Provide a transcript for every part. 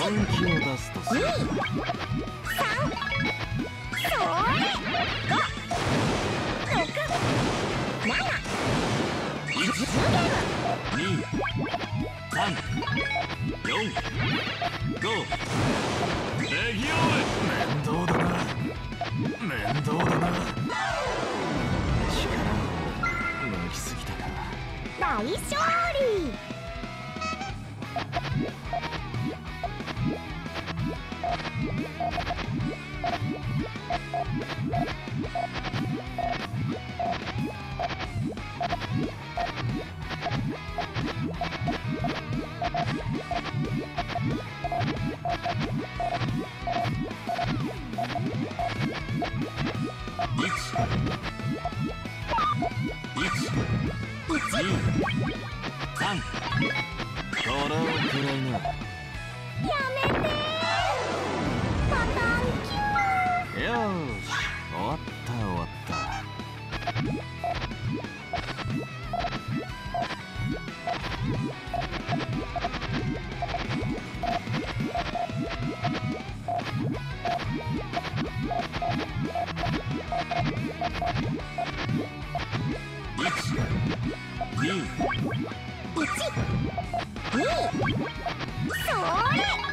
本気を出すとする。面倒だな面倒だな力を抜きすぎた大勝利それ。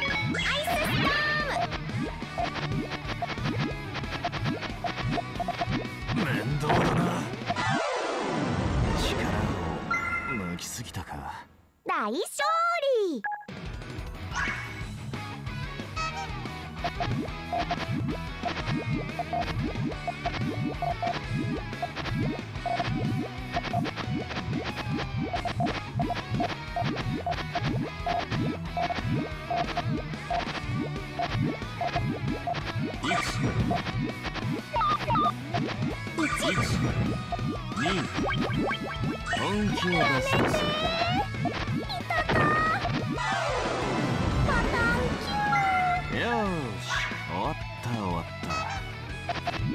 本気を出そうする。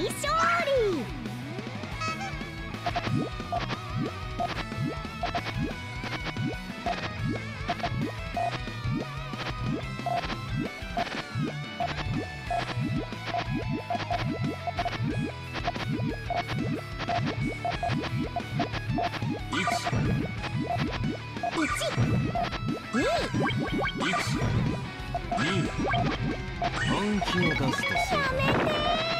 大勝利。本気を出。